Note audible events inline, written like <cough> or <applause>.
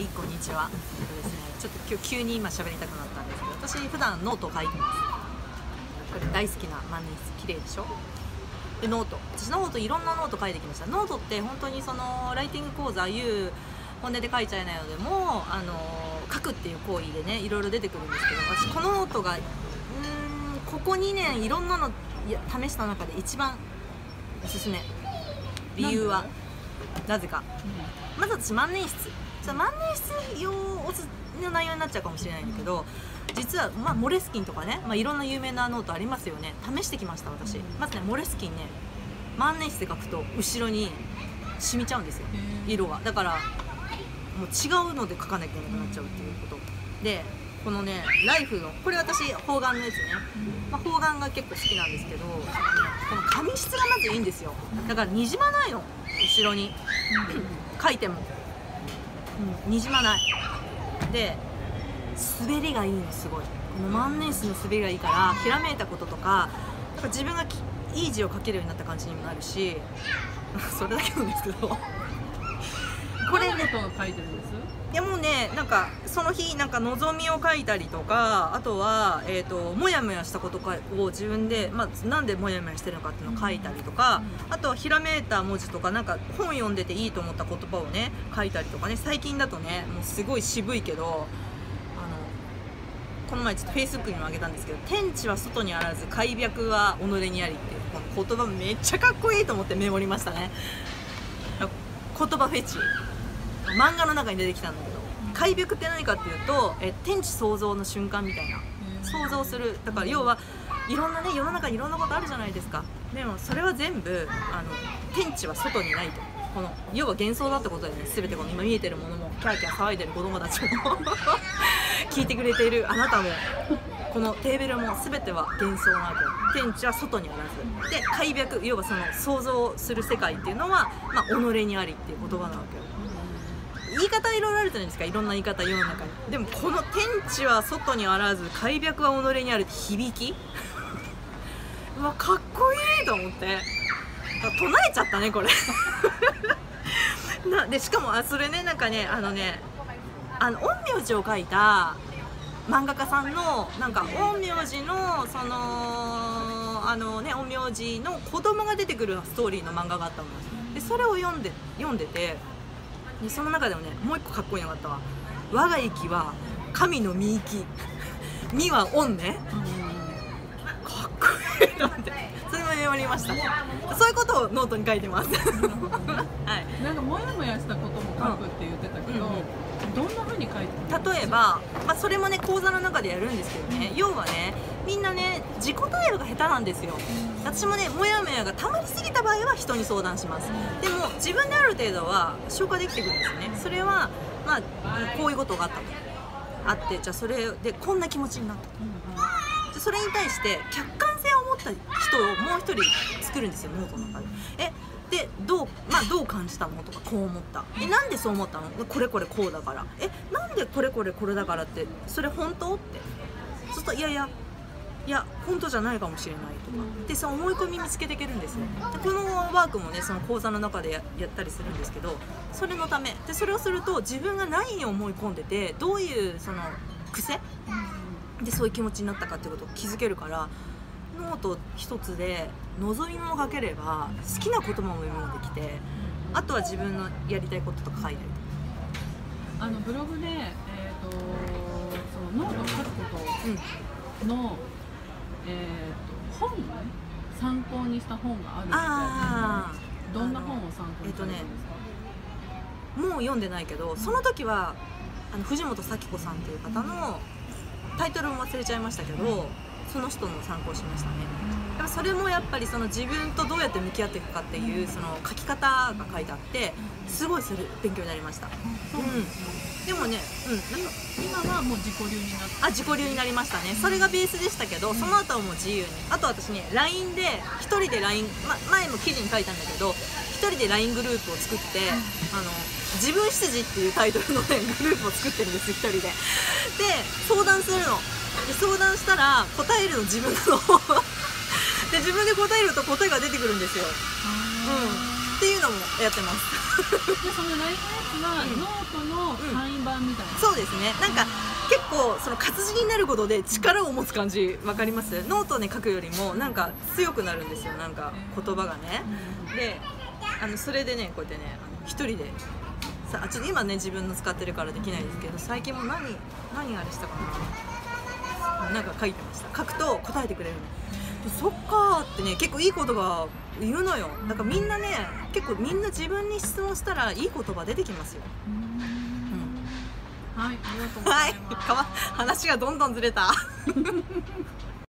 はいこんにちは。えっとですね。ちょっと今日急に今喋りたくなったんですけど私普段ノートを書いてます。これ大好きな万年筆綺麗でしょ？でノート。私ノートいろんなノート書いてきました。ノートって本当にそのライティング講座いう本音で書いちゃいないのでもあの書くっていう行為でねいろいろ出てくるんですけど私このノートがうーんここ2年いろんなの試した中で一番おすすめ。理由はなぜか。まず私万年筆万年筆用の内容になっちゃうかもしれないんだけど実は、まあ、モレスキンとかね、まあ、いろんな有名なノートありますよね。試してきました私。まずねモレスキンね万年筆で書くと後ろに染みちゃうんですよ。色がだからもう違うので書かなきゃいけなくなっちゃうっていうこと。でこのねライフのこれ私方眼のやつね、まあ、方眼が結構好きなんですけどこの紙質がまずいいんですよ。だからにじまないの。後ろに。書いても、うん、にじまない。で滑りがいいのすごい。この万年筆の滑りがいいからひらめいたこととかなんか自分がいい字を書けるようになった感じにもなるし <laughs> それだけなんですけど。これねどんなことを書いてるんです？いやもうねなんかその日なんか望みを書いたりとかあとは、えーと、もやもやしたことかを自分で、まあ、なんでもやもやしてるのかっていうのを書いたりとか、あとはひらめいた文字とかなんか本読んでていいと思った言葉をね書いたりとかね最近だとねもうすごい渋いけどこの前ちょっとフェイスブックにもあげたんですけど「天地は外にあらず開闢は己にあり」っていうこの言葉めっちゃかっこいいと思ってメモりましたね。言葉フェチ漫画の中に出てきたんだけど開闢って何かっていうとえ天地創造の瞬間みたいな。想像する。だから要はいろんなね世の中にいろんなことあるじゃないですか。でもそれは全部あの天地は外にないと。この要は幻想だってことでね。全てこの今見えてるものもキャーキャー騒いでる子供たちも。<laughs> 聞いてくれているあなたも。このテーブルも全ては幻想なわけ天地は外にあらず。で開闢要はその想像する世界っていうのは、まあ、己にありっていう言葉なわけよ言い方いろいろあるじゃないですかいろんな言い方世の中に。でもこの「天地は外にあらず開闢は己にある」って響き？<laughs> うわかっこいいと思って。唱えちゃったねこれ。<laughs> なでしかもあそれねなんかねあのねあの陰陽師を書いた漫画家さんのなんか陰陽師のそのあのね陰陽師の子供が出てくるストーリーの漫画があったの。でそれを読んで読んでてでその中でもねもう一個かっこいいのがあったわ「我が息は神の身息」<laughs>「身は恩ね」かっこいいと思って。それも読みました。そういうことをノートに書いてます。はい。なんかモヤモヤしたことも書くって言ってたけど、うん。うんどんな風に書いて例えば、まあ、それもね講座の中でやるんですけどね。要はねみんなね自己対応が下手なんですよ。私もねモヤモヤがたまりすぎた場合は人に相談します。でも自分である程度は消化できてくるんですよねそれはまあこういうことがあったと。あってじゃあそれでこんな気持ちになったと。じゃあそれに対して客観性を持った人をもう一人作るんですよノートの中で。えでどう,、まあ、どう感じたのとかこう思った。えなんでそう思ったの？これこれこうだから。えなんでこれこれこれだからってそれ本当？って。そうするといやいやいや本当じゃないかもしれないとか。でその思い込み見つけていけるんですよ。でこのワークもねその講座の中でややったりするんですけどそれのため。でそれをすると自分が何に思い込んでてどういうその癖？でそういう気持ちになったかってことを気づけるからノート一つで望みも書ければ好きな言葉もメモできてあとは自分のやりたいこととか書いたりとか。あのブログで、えー、とそのノートを書くことの、えー、と本参考にした本があるみたいどんな本を参考にされたんですか、もう読んでないけどその時はあの藤本咲子さんっていう方のタイトルも忘れちゃいましたけどその人の参考しましたね。やっぱそれもやっぱりその自分とどうやって向き合っていくかっていうその書き方が書いてあってすごいそれ勉強になりました。うん。でもねうんなんか今はもう自己流になって。あ自己流になりましたね。それがベースでしたけどその後はもう自由に。あと私ね LINE で1人で LINE、ま、前も記事に書いたんだけど1人で LINE グループを作って、あの自分羊っていうタイトルの、ね、グループを作ってるんです1人で。で相談するので相談したら答えるの自分の <laughs> で自分で答えると答えが出てくるんですよ。うん。っていうのもやってます。でその LINE のやつは、うんノートの簡易版みたいな、そうですね。なんか結構その活字になることで力を持つ感じわかります？ノートね書くよりもなんか強くなるんですよ。なんか言葉がね。であのそれでねこうやってね一人で。さあちょっと今ね自分の使ってるからできないですけど最近も何何あれしたかな？なんか書いてました。書くと答えてくれるの。そっかーってね結構いい言葉言うのよ。だからみんなね結構みんな自分に質問したらいい言葉出てきますよ、はいありがとうござはいいます、かわ話がどんどんずれた